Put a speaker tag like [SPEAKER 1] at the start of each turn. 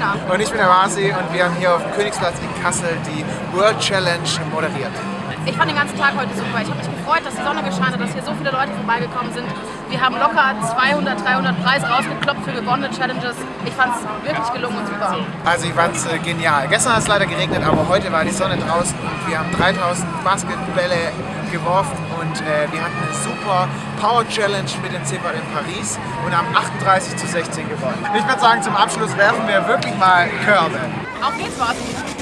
[SPEAKER 1] Und ich bin der Masi und wir haben hier auf dem Königsplatz in Kassel die World Challenge moderiert.
[SPEAKER 2] Ich fand den ganzen Tag heute super. Ich habe mich gefreut, dass die Sonne gescheint hat, dass hier so viele Leute vorbeigekommen sind. Wir haben locker 200, 300 Preise rausgeklopft für gewonnene Challenges. Ich fand es wirklich gelungen und super.
[SPEAKER 1] Also ich fand es äh, genial. Gestern hat es leider geregnet, aber heute war die Sonne draußen und wir haben 3000 Basketbälle geworfen und äh, wir hatten eine super Power Challenge mit dem CEPA in Paris und haben 38 zu 16 gewonnen. Ich würde sagen, zum Abschluss werfen wir wirklich mal Körbe.
[SPEAKER 2] Auf geht's, Martin.